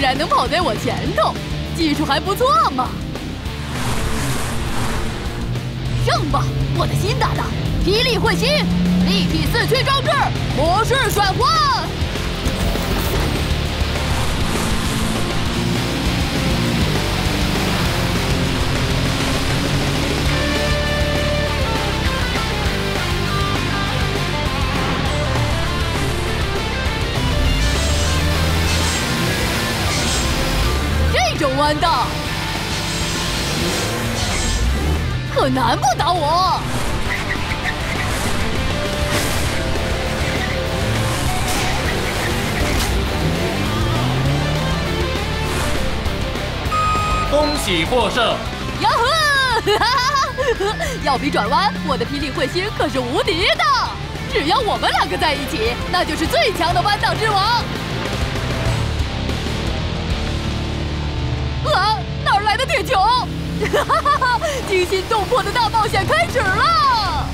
居然能跑在我前头，技术还不错嘛！上吧，我的新搭档，霹雳彗星，立体四驱装置，模式转换。弯道，可难不倒我。恭喜获胜！呀呵！要比转弯，我的霹雳彗星可是无敌的。只要我们两个在一起，那就是最强的弯道之王。哪儿来的铁球？惊心动魄的大冒险开始了！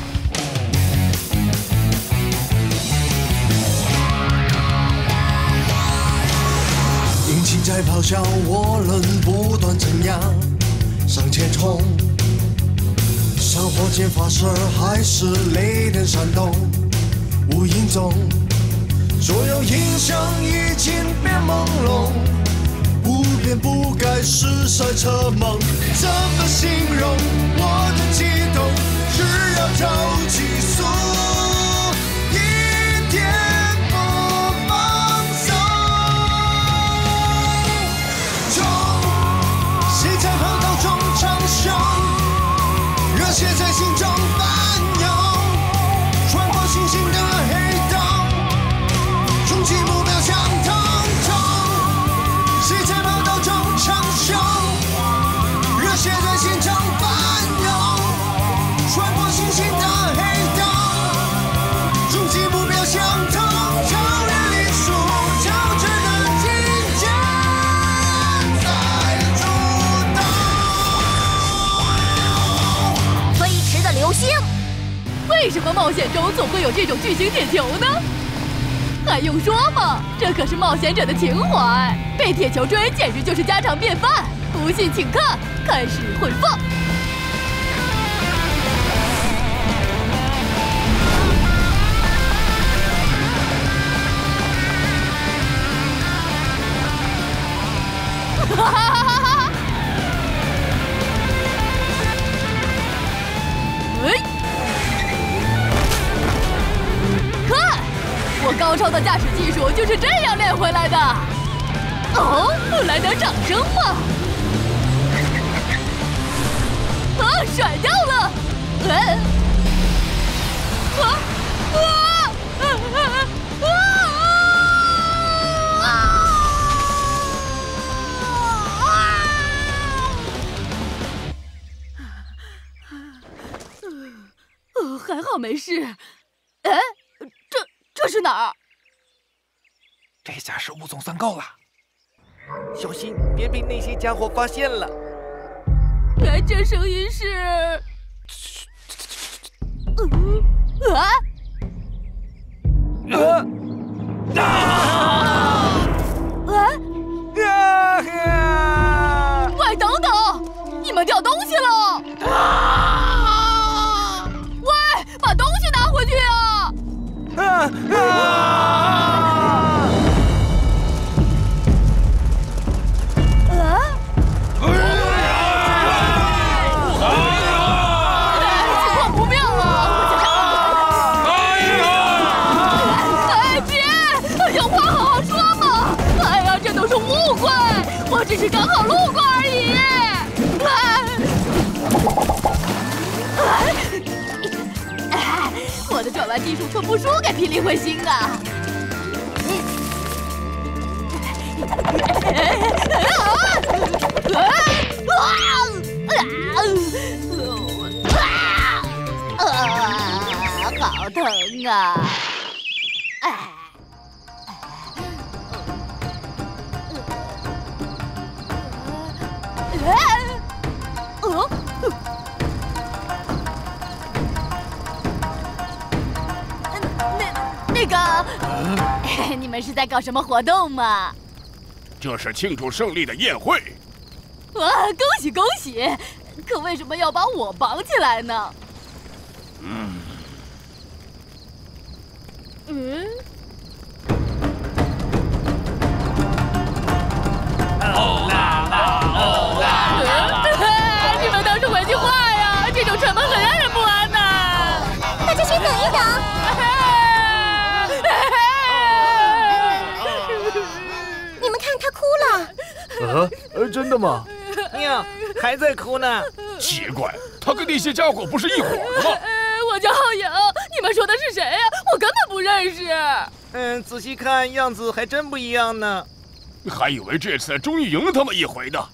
引擎在咆哮，涡轮不断增压，向前冲。像火箭发射，还是雷电闪动？无影踪，所有印象已经变朦胧。不变不改是赛车梦，怎么形容我的激动？只要跳起为什么冒险中总会有这种巨型铁球呢？还用说吗？这可是冒险者的情怀，被铁球追简直就是家常便饭。不信请看，开始回放。哈 哈我高超的驾驶技术就是这样练回来的。哦，来点掌声吧！啊，甩掉了！哎，啊啊啊啊啊啊！呃，还好没事。哎，这这是哪儿？这下是无从算够了，小心别被那些家伙发现了。哎，这声音是……嗯啊！啊啊哎，啊！喂，等等，你们掉东西了！技术可不输给霹雳彗星啊！啊，好疼啊！你们是在搞什么活动吗？这是庆祝胜利的宴会。哇，恭喜恭喜！可为什么要把我绑起来呢？嗯。嗯。真的吗？娘，还在哭呢。奇怪，他跟那些家伙不是一伙的吗？我叫浩影，你们说的是谁呀？我根本不认识。嗯，仔细看样子还真不一样呢。还以为这次终于赢了他们一回呢。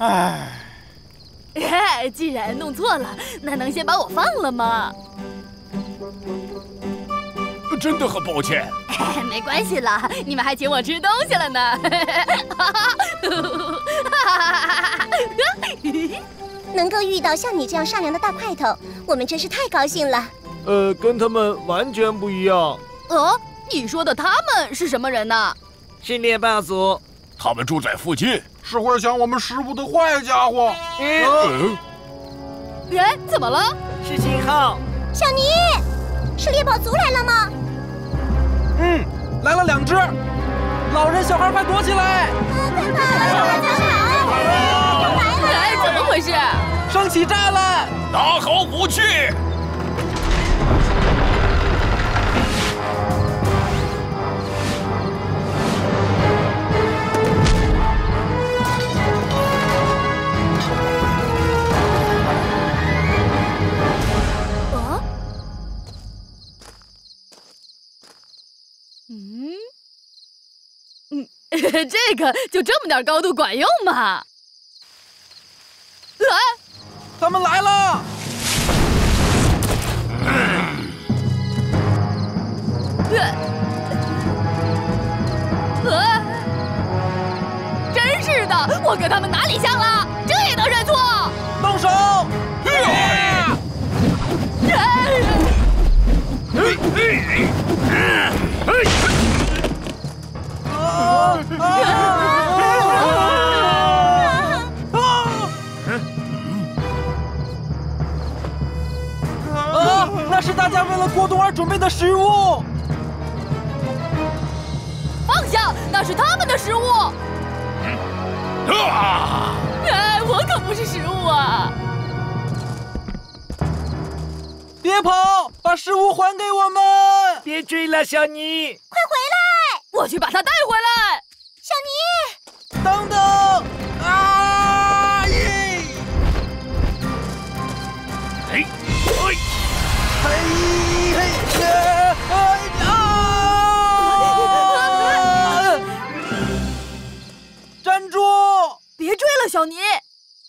唉，哎，既然弄错了，那能先把我放了吗？真的很抱歉。没关系啦，你们还请我吃东西了呢。能够遇到像你这样善良的大块头，我们真是太高兴了。呃，跟他们完全不一样。哦，你说的他们是什么人呢？是猎豹族，他们住在附近，是会想我们食物的坏家伙。嗯，哎，怎么了？是信号。小尼，是猎豹族来了吗？嗯，来了两只。老人、小孩，快躲起来！快跑！小孩在跑！又来了！哎，怎么回事？升起栅栏，拿好武器。这个就这么点高度管用吗？来！他们来了！呃，真是的，我跟他们哪里像了？这啊！那是大家为了过冬而准备的食物。放下，那是他们的食物。啊！哎，我可不是食物啊！别跑，把食物还给我们！别追了，小尼。快回来！我去把它带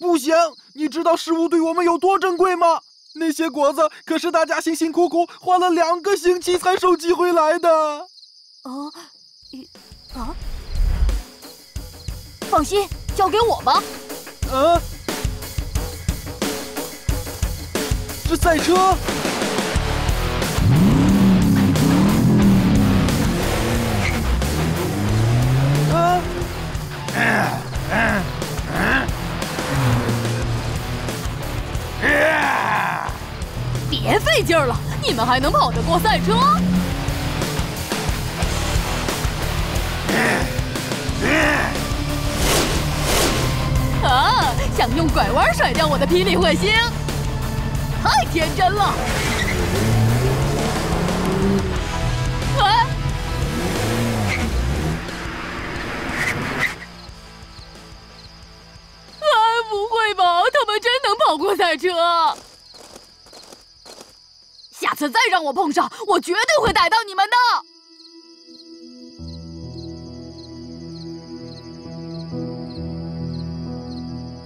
不行！你知道食物对我们有多珍贵吗？那些果子可是大家辛辛苦苦花了两个星期才收集回来的。哦，一啊！放心，交给我吧。啊！这赛车！了，你们还能跑得过赛车？啊！想用拐弯甩掉我的霹雳彗星，太天真了！啊！啊！不会吧？他们真能跑过赛车？下次再让我碰上，我绝对会逮到你们的。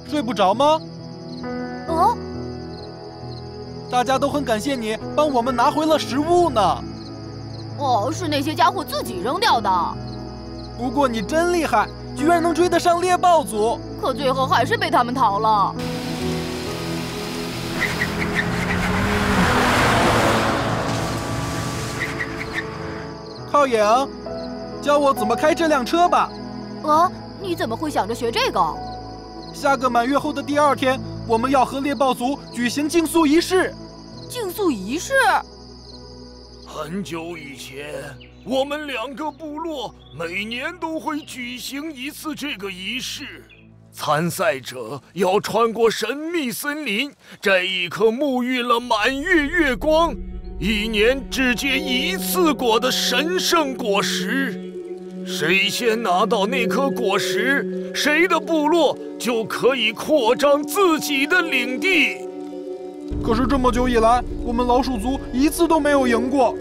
睡不着吗？哦，大家都很感谢你帮我们拿回了食物呢。哦，是那些家伙自己扔掉的。不过你真厉害，居然能追得上猎豹族。可最后还是被他们逃了。浩影，教我怎么开这辆车吧。啊，你怎么会想着学这个？下个满月后的第二天，我们要和猎豹族举行竞速仪式。竞速仪式？很久以前，我们两个部落每年都会举行一次这个仪式。参赛者要穿过神秘森林，摘一颗沐浴了满月月光、一年只结一次果的神圣果实。谁先拿到那颗果实，谁的部落就可以扩张自己的领地。可是这么久以来，我们老鼠族一次都没有赢过，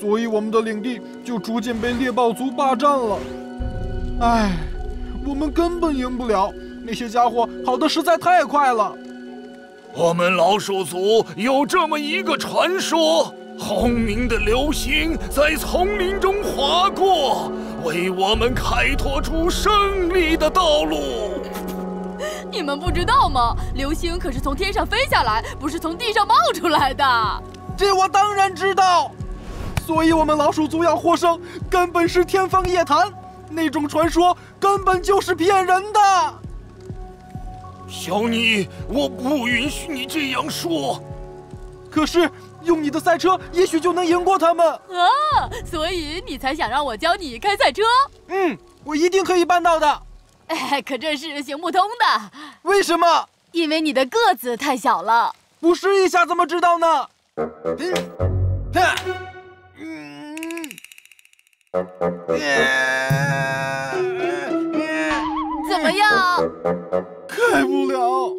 所以我们的领地就逐渐被猎豹族霸占了。唉，我们根本赢不了，那些家伙跑得实在太快了。我们老鼠族有这么一个传说。轰鸣的流星在丛林中划过，为我们开拓出胜利的道路。你们不知道吗？流星可是从天上飞下来，不是从地上冒出来的。这我当然知道，所以我们老鼠族要获胜，根本是天方夜谭。那种传说根本就是骗人的。小妮，我不允许你这样说。可是。用你的赛车，也许就能赢过他们啊！所以你才想让我教你开赛车？嗯，我一定可以办到的。哎，可这是行不通的。为什么？因为你的个子太小了。不试一下怎么知道呢？嗯，怎么样？开不了。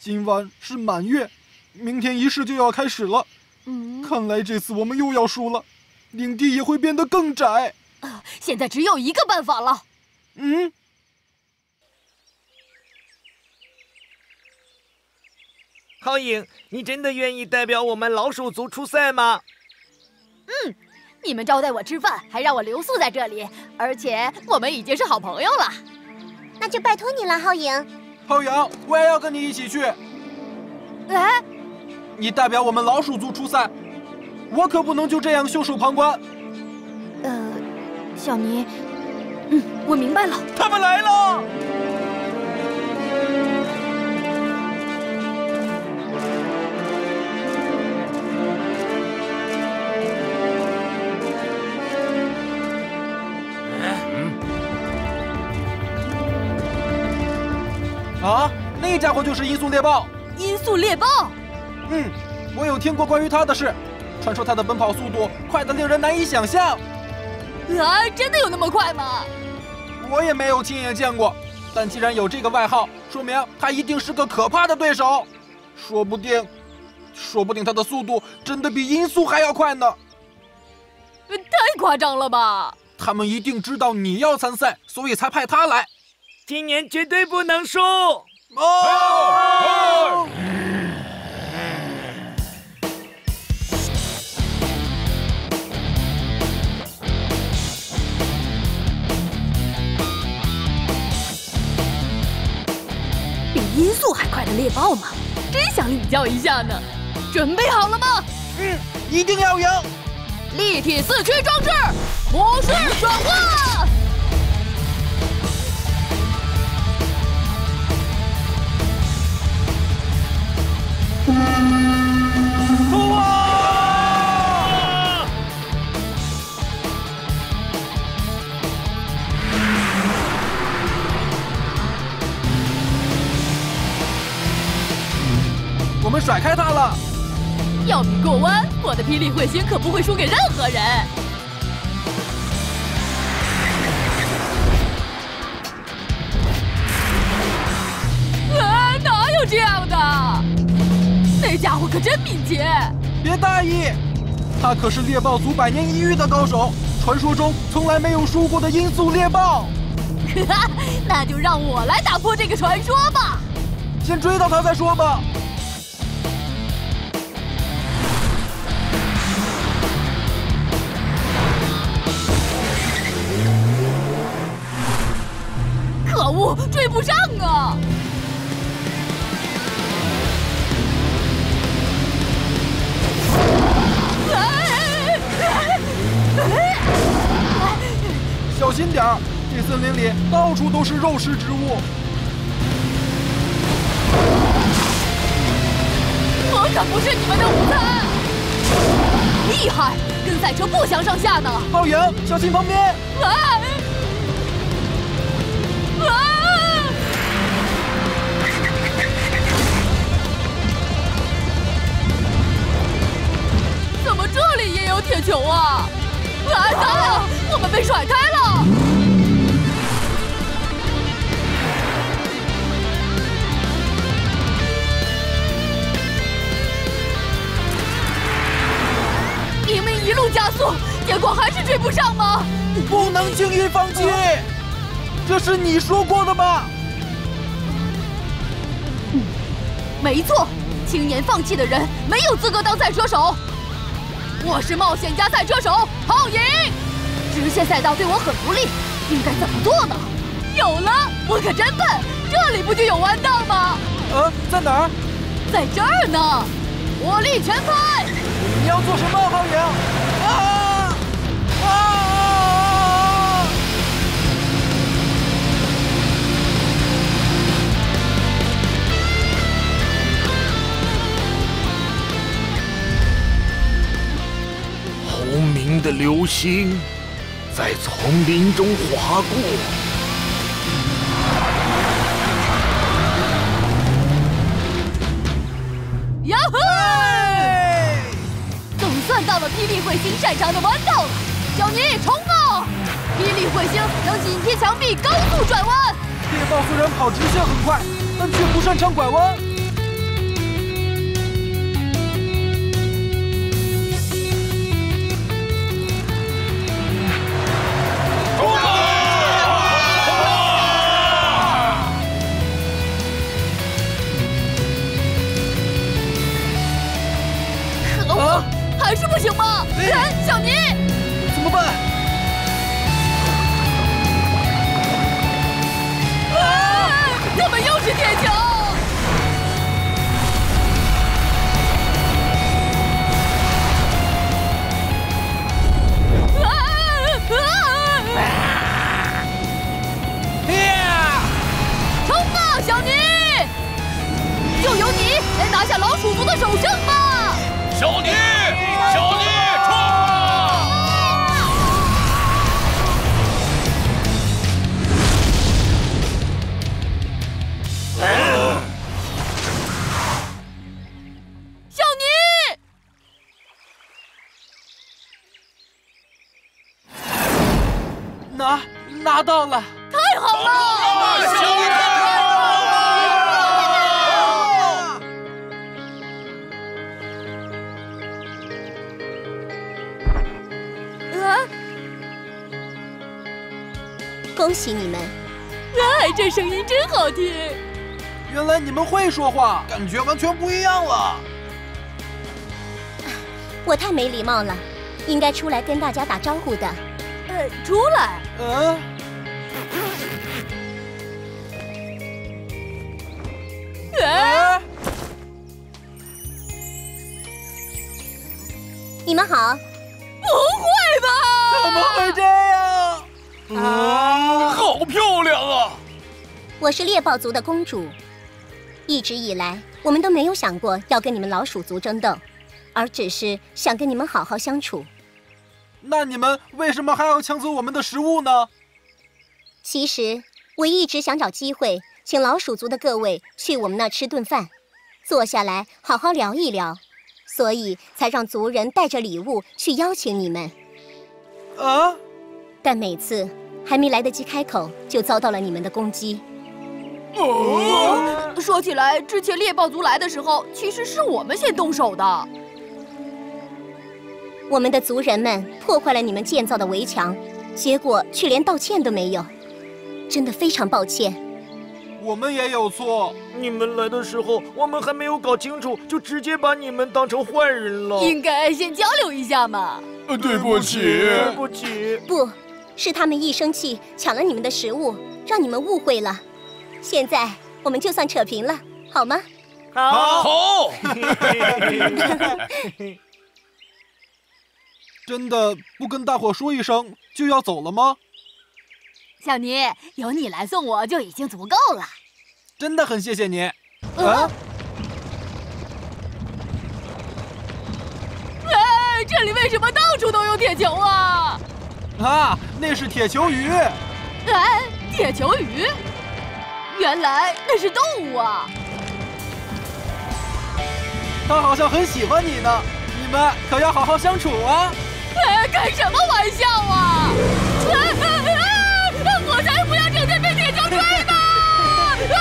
今晚是满月，明天仪式就要开始了。嗯，看来这次我们又要输了，领地也会变得更窄。啊现在只有一个办法了。嗯，浩影，你真的愿意代表我们老鼠族出赛吗？嗯，你们招待我吃饭，还让我留宿在这里，而且我们已经是好朋友了。那就拜托你了，浩影。浩影，我也要跟你一起去。哎，你代表我们老鼠族出赛，我可不能就这样袖手旁观。呃，小尼，嗯，我明白了。他们来了。那家伙就是音速猎豹。音速猎豹？嗯，我有听过关于他的事，传说他的奔跑速度快得令人难以想象。啊，真的有那么快吗？我也没有亲眼见过，但既然有这个外号，说明他一定是个可怕的对手。说不定，说不定他的速度真的比音速还要快呢。太夸张了吧？他们一定知道你要参赛，所以才派他来。今年绝对不能输！哦！比音速还快的猎豹吗？真想领教一下呢！准备好了吗？嗯，一定要赢！立体四驱装置，模式转换。我们甩开他了！要比过弯，我的霹雳彗星可不会输给任何人。啊，哪有这样的？那家伙可真敏捷！别大意，他可是猎豹族百年一遇的高手，传说中从来没有输过的音速猎豹。那就让我来打破这个传说吧！先追到他再说吧。追不上啊！小心点儿，这森林里到处都是肉食植物。我可不是你们的午餐。厉害，跟赛车不相上下呢。浩赢，小心旁边。喂。有铁球啊？啊！糟了，我们被甩开了！明明一路加速，结果还是追不上吗？不能轻易放弃，这是你说过的吧？没错，轻言放弃的人没有资格当赛车手。我是冒险家赛车手浩影，直线赛道对我很不利，应该怎么做呢？有了，我可真笨，这里不就有弯道吗？呃，在哪儿？在这儿呢，火力全开！你要做什么，浩洋？啊啊！明的流星在丛林中划过，呀嘿！总算到了霹雳彗星擅长的弯道了，小尼冲啊！霹雳彗星能紧贴墙壁高速转弯。猎豹虽然跑直线很快，但却不擅长拐弯。还是不行吗？人，小尼，到了！太好了！啊！恭喜你们！哎，这声音真好听。原来你们会说话，感觉完全不一样了。我太没礼貌了，应该出来跟大家打招呼的。呃，出来。嗯、哎，我是猎豹族的公主。一直以来，我们都没有想过要跟你们老鼠族争斗，而只是想跟你们好好相处。那你们为什么还要抢走我们的食物呢？其实我一直想找机会，请老鼠族的各位去我们那吃顿饭，坐下来好好聊一聊，所以才让族人带着礼物去邀请你们。啊？但每次还没来得及开口，就遭到了你们的攻击。哦，说起来，之前猎豹族来的时候，其实是我们先动手的。我们的族人们破坏了你们建造的围墙，结果却连道歉都没有，真的非常抱歉。我们也有错。你们来的时候，我们还没有搞清楚，就直接把你们当成坏人了。应该先交流一下嘛。呃对不起，对不起，不是他们一生气抢了你们的食物，让你们误会了。现在我们就算扯平了，好吗？好。好，真的不跟大伙说一声就要走了吗？小尼，有你来送我就已经足够了。真的很谢谢你。呃啊，哎，这里为什么到处都有铁球啊？啊，那是铁球鱼。哎，铁球鱼，原来那是动物啊！它好像很喜欢你呢，你们可要好好相处啊！哎，开什么玩笑啊！啊啊啊！我才不要整天被铁球追呢！啊！